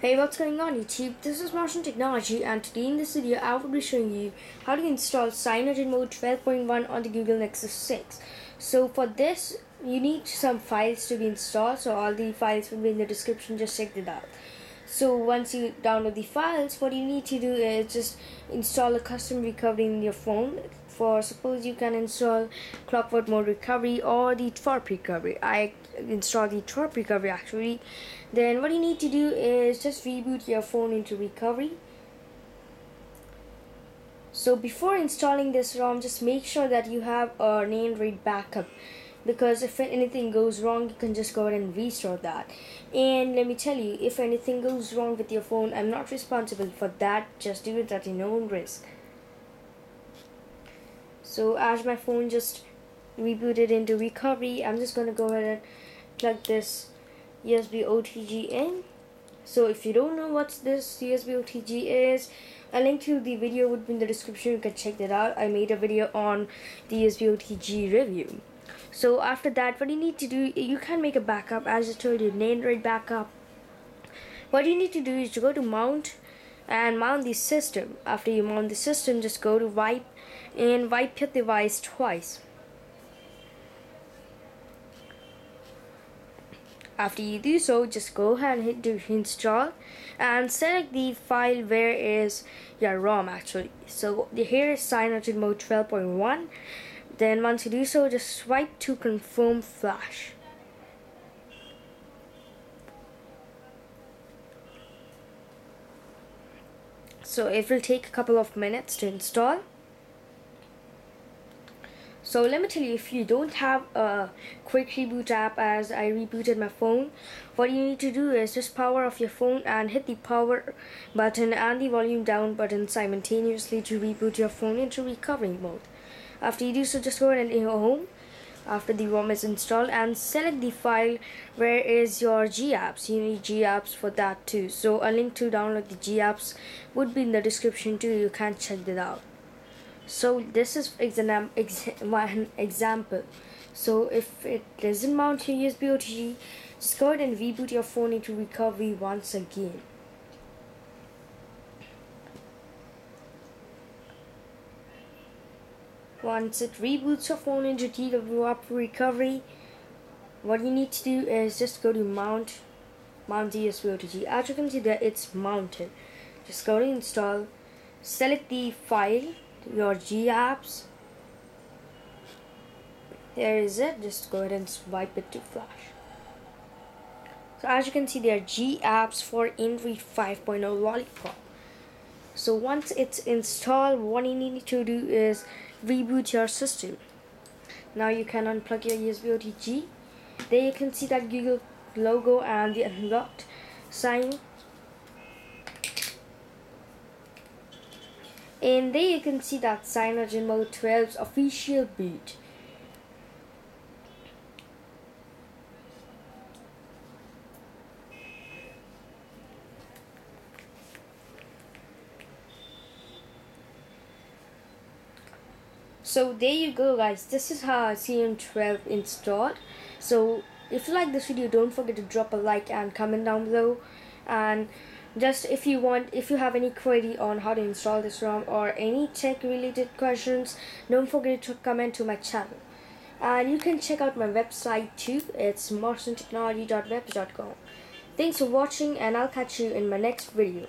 Hey what's going on YouTube? This is Maurson Technology and today in this video I will be showing you how to install CyanogenMod 12.1 on the Google Nexus 6. So for this you need some files to be installed so all the files will be in the description just check it out. So once you download the files what you need to do is just install a custom recovery in your phone. For suppose you can install ClockworkMod recovery or the TWRP recovery. I install the TWRP recovery actually. Then what you need to do is just reboot your phone into recovery. So before installing this ROM just make sure that you have a Nandroid backup because if anything goes wrong you can just go ahead and restore that. And let me tell you if anything goes wrong with your phone I'm not responsible for that. Just do it at your own risk so as my phone just rebooted into recovery I'm just gonna go ahead and plug this USB OTG in. So if you don't know what this USB OTG is a link to the video would be in the description. You can check that out. I made a video on the USB OTG review. So after that what you need to do you can make a backup. As I told you Nandroid backup. What you need to do is to go to mount and mount the system. After you mount the system just go to wipe and wipe your device twice After you do so, just go ahead and hit do install and select the file where is your ROM actually. So here is CyanogenMod 12.1. Then once you do so, just swipe to confirm flash. So it will take a couple of minutes to install so let me tell you if you don't have a quick reboot app as I rebooted my phone what you need to do is just power off your phone and hit the power button and the volume down button simultaneously to reboot your phone into recovery mode. After you do so just go ahead and go home after the ROM is installed and select the file where is your GApps you need GApps for that too. So a link to download the GApps would be in the description too. You can check that out so this is exam ex one example. So if it doesn't mount your USB OTG just go ahead and reboot your phone into recovery once again. Once it reboots your phone into TWRP recovery what you need to do is just go to mount mount the USB OTG as you can see there, it's mounted. Just go to install select the file your GApps here is it. Just go ahead and swipe it to flash. So as you can see there are GApps for Android 5.0 Lollipop. So once it's installed what you need to do is reboot your system. Now you can unplug your USB OTG there you can see that Google logo and the unlocked sign and there you can see that CyanogenMod 12's official boot. So there you go guys. This is how CM12 installed so if you like this video don't forget to drop a like and comment down below. And just if you want if you have any query on how to install this ROM or any tech related questions don't forget to comment to my channel. And you can check out my website too. It's maursontechnology.webs.com thanks for watching and I'll catch you in my next video